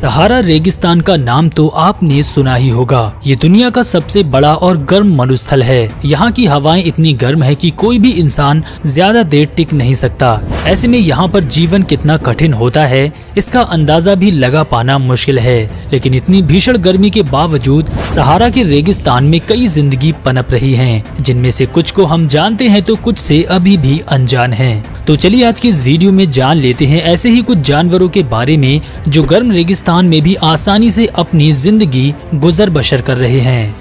सहारा रेगिस्तान का नाम तो आपने सुना ही होगा। ये दुनिया का सबसे बड़ा और गर्म मरुस्थल है। यहाँ की हवाएँ इतनी गर्म है कि कोई भी इंसान ज़्यादा देर टिक नहीं सकता। ऐसे में यहाँ पर जीवन कितना कठिन होता है, इसका अंदाज़ा भी लगा पाना मुश्किल है। लेकिन इतनी भीषण गर्मी के बावजूद सहारा के रेगिस्तान में कई ज़िंदगी पनप रही है, जिनमें से कुछ को हम जानते हैं तो कुछ से अभी भी अनजान हैं। तो चलिए आज की इस वीडियो में जान लेते हैं ऐसे ही कुछ जानवरों के बारे में, जो गर्म रेगिस्तान में भी आसानी से अपनी ज़िंदगी गुजर बसर कर रहे हैं।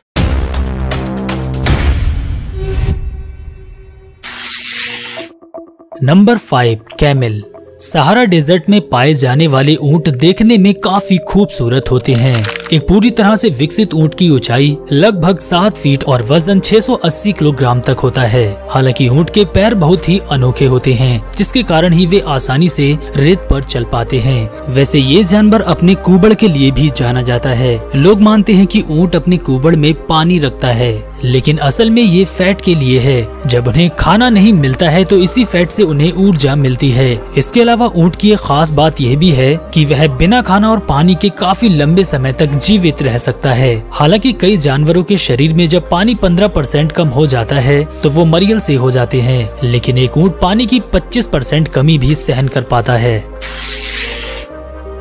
Number five, camel. Sahara desert में पाए जाने वाले ऊँट देखने में काफ़ी खूबसूरत होते हैं। एक पूरी तरह से विकसित ऊँट की ऊंचाई लगभग सात फीट और वज़न 680 किलोग्राम तक होता है। हालाँकि ऊँट के पैर बहुत ही अनोखे होते हैं, जिसके कारण ही वे आसानी से रेत पर चल पाते हैं। वैसे ये जानवर अपने कुबड़ के लिए भी जाना जाता है। लोग मानते हैं कि ऊँट अपने कुबड़ में पानी रखता है, लेकिन असल में ये फैट के लिए है। जब उन्हें खाना नहीं मिलता है तो इसी फैट से उन्हें ऊर्जा मिलती है। इसके अलावा ऊँट की एक खास बात यह भी है कि वह बिना खाना और पानी के काफ़ी लंबे समय तक जीवित रह सकता है। हालाँकि कई जानवरों के शरीर में जब पानी 15 परसेंट कम हो जाता है तो वो मरियल से हो जाते हैं। लेकिन एक ऊँट पानी की 25 परसेंट कमी भी सहन कर पाता है।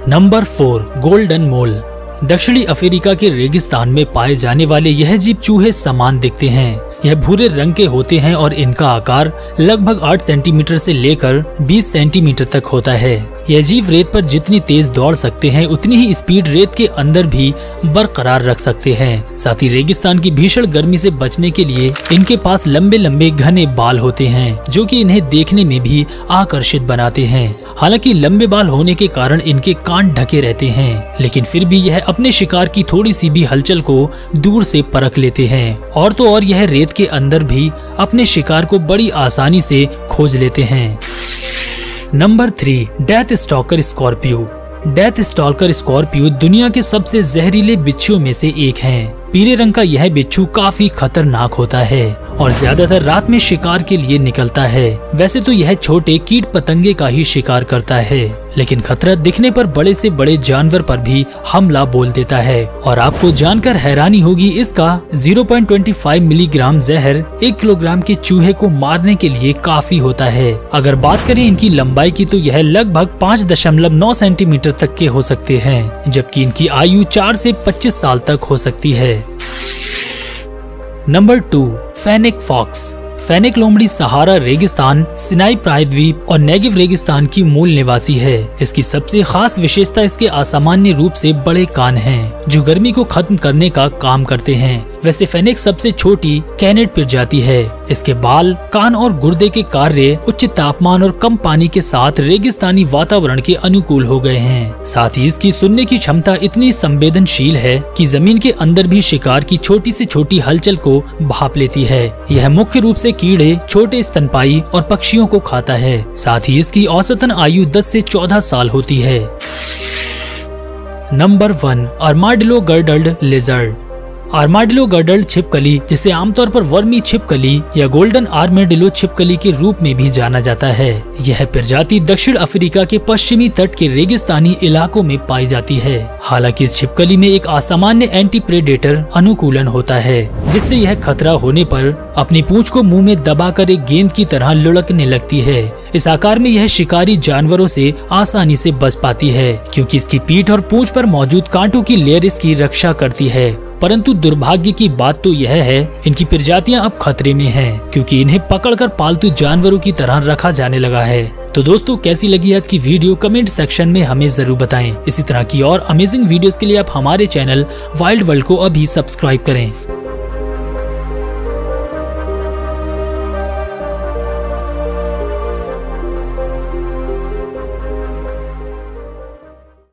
Number four, golden mole. दक्षिणी अफ्रीका के रेगिस्तान में पाए जाने वाले यह जीव चूहे समान दिखते हैं। यह भूरे रंग के होते हैं और इनका आकार लगभग 8 सेंटीमीटर से लेकर 20 सेंटीमीटर तक होता है। यह जीव रेत पर जितनी तेज दौड़ सकते हैं, उतनी ही स्पीड रेत के अंदर भी बरकरार रख सकते हैं। साथ ही रेगिस्तान की भीषण गर्मी से बचने के लिए इनके पास लंबे लंबे घने बाल होते हैं, जो कि इन्हें देखने में भी आकर्षित बनाते हैं। हालाँकि लंबे बाल होने के कारण इनके कान ढके रहते हैं, लेकिन फिर भी यह अपने शिकार की थोड़ी सी भी हलचल को दूर से परख लेते हैं। और तो और यह रेत के अंदर भी अपने शिकार को बड़ी आसानी से खोज लेते हैं। Number three death stalker scorpio death stalker scorpio दुनिया के सबसे जहरीले बिच्छुओं में से एक है। पीले रंग का यह बिच्छू काफ़ी खतरनाक होता है और ज़्यादातर रात में शिकार के लिए निकलता है। वैसे तो यह छोटे कीट पतंगे का ही शिकार करता है। लेकिन खतरा दिखने पर बड़े से बड़े जानवर पर भी हमला बोल देता है। और आपको जानकर हैरानी होगी इसका 0.25 मिलीग्राम जहर एक किलोग्राम के चूहे को मारने के लिए काफ़ी होता है। अगर बात करें इनकी लंबाई की तो यह लगभग 5.9 सेंटीमीटर तक के हो सकते हैं, जबकि इनकी आयु 4 से 25 साल तक हो सकती है। Number two, fennec fox. Fennec लोमड़ी सहारा रेगिस्तान सिनाई प्रायद्वीप और नेगिव रेगिस्तान की मूल निवासी है। इसकी सबसे खास विशेषता इसके असामान्य रूप से बड़े कान हैं, जो गर्मी को खत्म करने का काम करते हैं। वैसे फेनिक सबसे छोटी कैनेट प्रजाति है। इसके बाल, कान और गुर्दे के कार्य उच्च तापमान और कम पानी के साथ रेगिस्तानी वातावरण के अनुकूल हो गए हैं। साथ ही इसकी सुनने की क्षमता इतनी संवेदनशील है कि ज़मीन के अंदर भी शिकार की छोटी से छोटी हलचल को भाप लेती है। यह मुख्य रूप से कीड़े, छोटे स्तनपाई और पक्षियों को खाता है। साथ ही इसकी औसतन आयु 10 से 14 साल होती है। Number one armadillo girdled lizard. Armadillo girdled छिपकली, जिसे आमतौर पर वर्मी छिपकली या गोल्डन आर्मेडिलो छिपकली के रूप में भी जाना जाता है। यह प्रजाति दक्षिण अफ्रीका के पश्चिमी तट के रेगिस्तानी इलाकों में पाई जाती है। हालाँकि इस छिपकली में एक असामान्य एंटी प्रेडेटर अनुकूलन होता है, जिससे यह खतरा होने पर अपनी पूंछ को मुँह में दबाकर एक गेंद की तरह लुढ़कने लगती है। इस आकार में यह शिकारी जानवरों से आसानी से बच पाती है, क्योंकि इसकी पीठ और पूंछ पर मौजूद कांटों की लेयर इसकी रक्षा करती है। परंतु दुर्भाग्य की बात तो यह है, इनकी प्रजातियाँ अब खतरे में हैं, क्योंकि इन्हें पकड़कर पालतू जानवरों की तरह रखा जाने लगा है। तो दोस्तों, कैसी लगी आज की वीडियो कमेंट सेक्शन में हमें ज़रूर बताएँ। इसी तरह की और अमेजिंग वीडियोस के लिए आप हमारे चैनल वाइल्ड वर्ल्ड को अभी सब्सक्राइब करें।